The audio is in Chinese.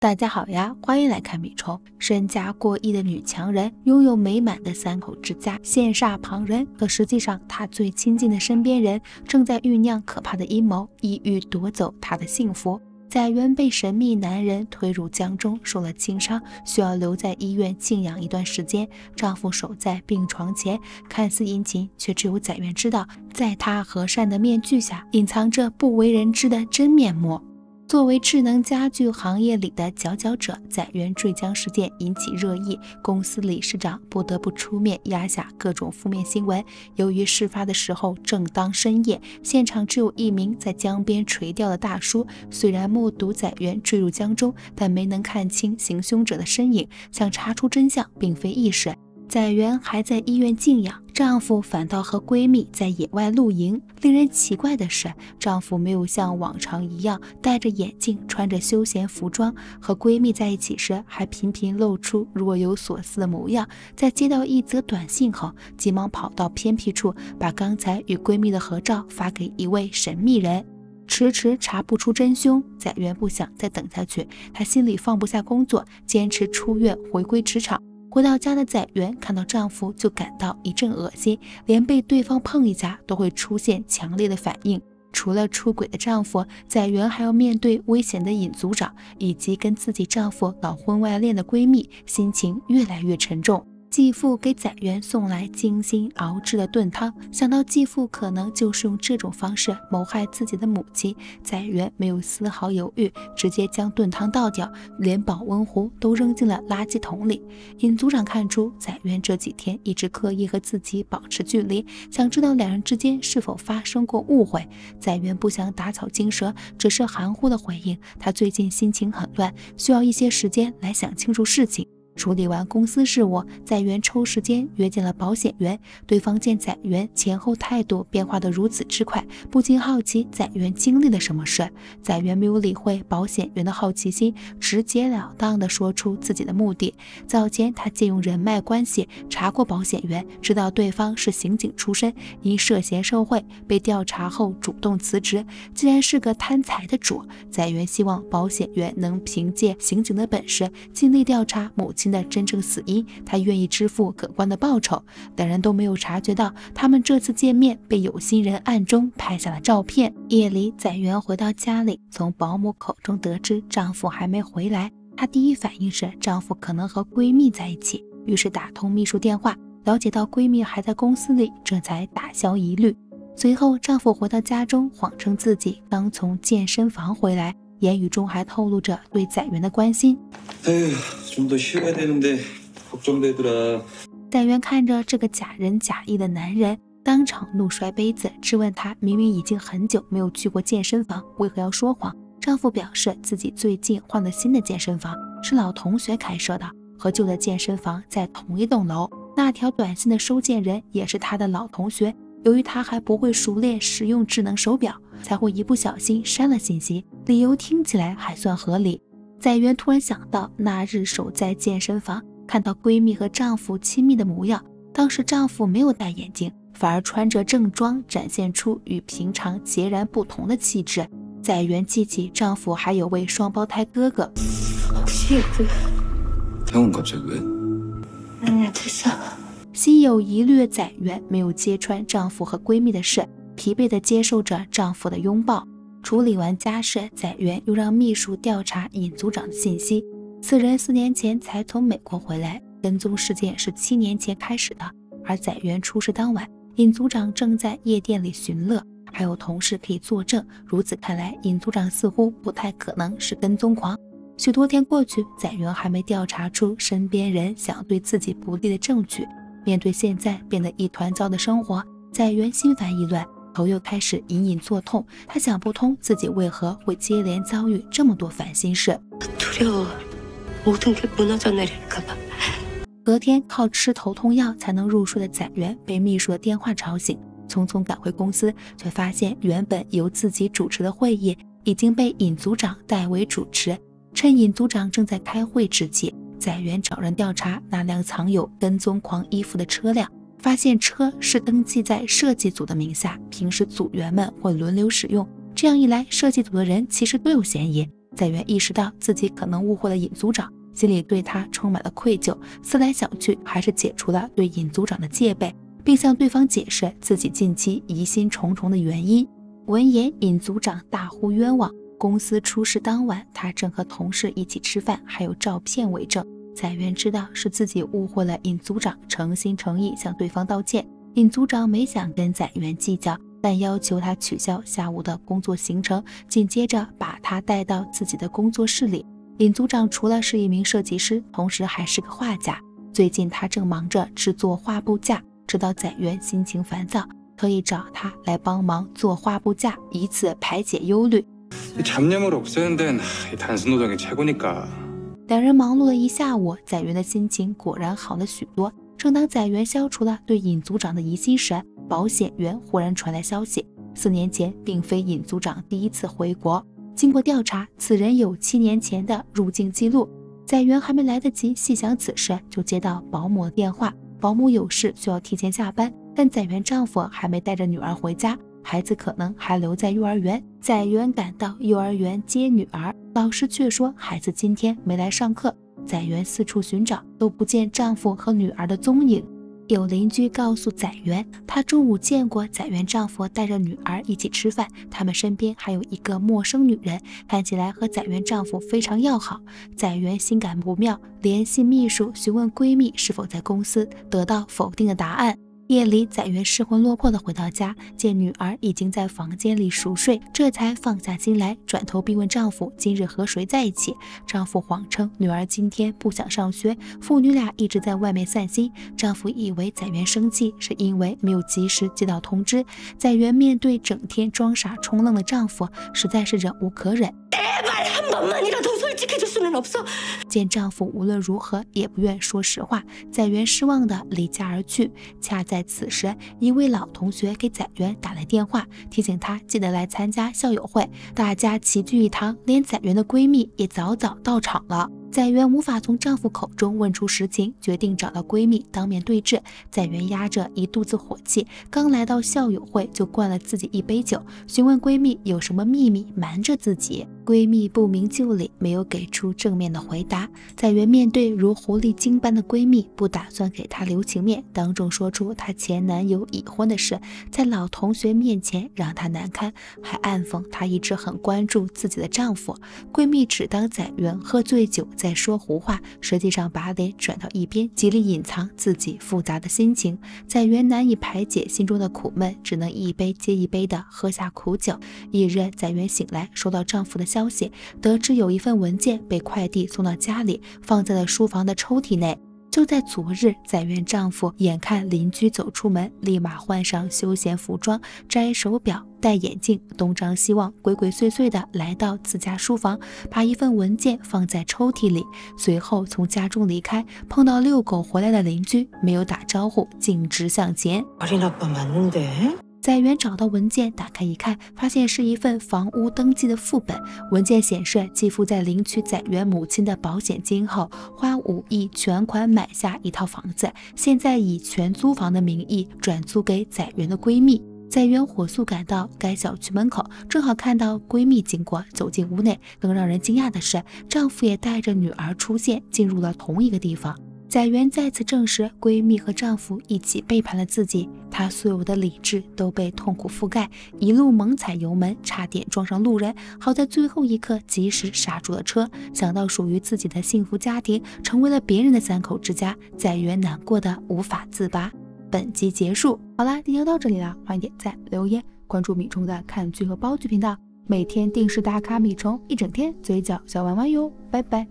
大家好呀，欢迎来看米虫。身家过亿的女强人，拥有美满的三口之家，羡煞旁人。可实际上，她最亲近的身边人正在酝酿可怕的阴谋，意欲夺走她的幸福。载元被神秘男人推入江中，受了轻伤，需要留在医院静养一段时间。丈夫守在病床前，看似殷勤，却只有载元知道，在他和善的面具下，隐藏着不为人知的真面目。作为智能家具行业里的佼佼者，载元坠江事件引起热议，公司理事长不得不出面压下各种负面新闻。由于事发的时候正当深夜，现场只有一名在江边垂钓的大叔。虽然目睹载元坠入江中，但没能看清行凶者的身影，想查出真相并非易事。载元还在医院静养，丈夫反倒和闺蜜在野外露营。令人奇怪的是，丈夫没有像往常一样戴着眼镜、穿着休闲服装，和闺蜜在一起时还频频露出若有所思的模样。在接到一则短信后，急忙跑到偏僻处，把刚才与闺蜜的合照发给一位神秘人。迟迟查不出真凶，载元不想再等下去，她心里放不下工作，坚持出院回归职场。回到家的载元看到丈夫就感到一阵恶心，连被对方碰一下都会出现强烈的反应。除了出轨的丈夫，载元还要面对危险的尹组长以及跟自己丈夫搞婚外恋的闺蜜，心情越来越沉重。继父给载元送来精心熬制的炖汤，想到继父可能就是用这种方式谋害自己的母亲，载元没有丝毫犹豫，直接将炖汤倒掉，连保温壶都扔进了垃圾桶里。尹组长看出载元这几天一直刻意和自己保持距离，想知道两人之间是否发生过误会。载元不想打草惊蛇，只是含糊的回应，他最近心情很乱，需要一些时间来想清楚事情。处理完公司事务，载元抽时间约见了保险员。对方见载元前后态度变化的如此之快，不禁好奇载元经历了什么事。载元没有理会保险员的好奇心，直截了当地说出自己的目的。早前他借用人脉关系查过保险员，知道对方是刑警出身，因涉嫌受贿被调查后主动辞职。既然是个贪财的主，载元希望保险员能凭借刑警的本事，尽力调查母亲。的真正死因，他愿意支付可观的报酬。两人都没有察觉到，他们这次见面被有心人暗中拍下了照片。夜里，载元回到家里，从保姆口中得知丈夫还没回来。她第一反应是丈夫可能和闺蜜在一起，于是打通秘书电话，了解到闺蜜还在公司里，这才打消疑虑。随后，丈夫回到家中，谎称自己刚从健身房回来。言语中还透露着对载元的关心。载元看着这个假仁假义的男人，当场怒摔杯子，质问他：明明已经很久没有去过健身房，为何要说谎？丈夫表示自己最近换了新的健身房，是老同学开设的，和旧的健身房在同一栋楼。那条短信的收件人也是他的老同学。由于他还不会熟练使用智能手表，才会一不小心删了信息。理由听起来还算合理。载元突然想到那日守在健身房，看到闺蜜和丈夫亲密的模样。当时丈夫没有戴眼镜，反而穿着正装，展现出与平常截然不同的气质。载元记起丈夫还有位双胞胎哥哥。心有疑虑的载元没有揭穿丈夫和闺蜜的事，疲惫地接受着丈夫的拥抱。处理完家事，载元又让秘书调查尹组长的信息。此人四年前才从美国回来，跟踪事件是七年前开始的。而载元出事当晚，尹组长正在夜店里寻乐，还有同事可以作证。如此看来，尹组长似乎不太可能是跟踪狂。许多天过去，载元还没调查出身边人想对自己不利的证据。面对现在变得一团糟的生活，载元心烦意乱，头又开始隐隐作痛。他想不通自己为何会接连遭遇这么多烦心事。隔天靠吃头痛药才能入睡的载元被秘书的电话吵醒，匆匆赶回公司，却发现原本由自己主持的会议已经被尹组长代为主持。趁尹组长正在开会之际。载元找人调查那辆藏有跟踪狂衣服的车辆，发现车是登记在设计组的名下，平时组员们会轮流使用。这样一来，设计组的人其实都有嫌疑。载元意识到自己可能误会了尹组长，心里对他充满了愧疚。思来想去，还是解除了对尹组长的戒备，并向对方解释自己近期疑心重重的原因。闻言，尹组长大呼冤枉。公司出事当晚，他正和同事一起吃饭，还有照片为证。载元知道是自己误会了尹组长，诚心诚意向对方道歉。尹组长没想跟载元计较，但要求他取消下午的工作行程，紧接着把他带到自己的工作室里。尹组长除了是一名设计师，同时还是个画家。最近他正忙着制作画布架，知道载元心情烦躁，特意找他来帮忙做画布架，以此排解忧虑。两人忙碌了一下午，载元的心情果然好了许多。正当载元消除了对尹组长的疑心时，保险员忽然传来消息：四年前并非尹组长第一次回国。经过调查，此人有七年前的入境记录。载元还没来得及细想此事，就接到保姆的电话，保姆有事需要提前下班，但载元丈夫还没带着女儿回家。孩子可能还留在幼儿园，载元赶到幼儿园接女儿，老师却说孩子今天没来上课。载元四处寻找，都不见丈夫和女儿的踪影。有邻居告诉载元，她中午见过载元丈夫带着女儿一起吃饭，他们身边还有一个陌生女人，看起来和载元丈夫非常要好。载元心感不妙，联系秘书询问闺蜜是否在公司，得到否定的答案。夜里，载元失魂落魄的回到家，见女儿已经在房间里熟睡，这才放下心来，转头逼问丈夫今日和谁在一起。丈夫谎称女儿今天不想上学，父女俩一直在外面散心。丈夫以为载元生气，是因为没有及时接到通知。载元面对整天装傻充愣的丈夫，实在是忍无可忍。见丈夫无论如何也不愿说实话，载元失望的离家而去。恰在此时，一位老同学给载元打来电话，提醒他记得来参加校友会。大家齐聚一堂，连载元的闺蜜也早早到场了。载元无法从丈夫口中问出实情，决定找到闺蜜当面对质。载元压着一肚子火气，刚来到校友会就灌了自己一杯酒，询问闺蜜有什么秘密瞒着自己。闺蜜不明就里，没有给出正面的回答。载元面对如狐狸精般的闺蜜，不打算给她留情面，当众说出她前男友已婚的事，在老同学面前让她难堪，还暗讽她一直很关注自己的丈夫。闺蜜只当载元喝醉酒在说胡话，实际上把脸转到一边，极力隐藏自己复杂的心情。载元难以排解心中的苦闷，只能一杯接一杯的喝下苦酒。一日，载元醒来，收到丈夫的消。消息得知有一份文件被快递送到家里，放在了书房的抽屉内。就在昨日，载元丈夫眼看邻居走出门，立马换上休闲服装，摘手表，戴眼镜，东张西望，鬼鬼祟祟的来到自家书房，把一份文件放在抽屉里，随后从家中离开。碰到遛狗回来的邻居，没有打招呼，径直向前。载元找到文件，打开一看，发现是一份房屋登记的副本。文件显示，继父在领取载元母亲的保险金后，花五亿全款买下一套房子，现在以全租房的名义转租给载元的闺蜜。载元火速赶到该小区门口，正好看到闺蜜经过，走进屋内。更让人惊讶的是，丈夫也带着女儿出现，进入了同一个地方。载元再次证实，闺蜜和丈夫一起背叛了自己。她所有的理智都被痛苦覆盖，一路猛踩油门，差点撞上路人，好在最后一刻及时刹住了车。想到属于自己的幸福家庭成为了别人的三口之家，载元难过的无法自拔。本集结束，好啦，今天就到这里了，欢迎点赞、留言、关注米虫的看剧和煲剧频道，每天定时打卡米虫，一整天嘴角小弯弯哟，拜拜。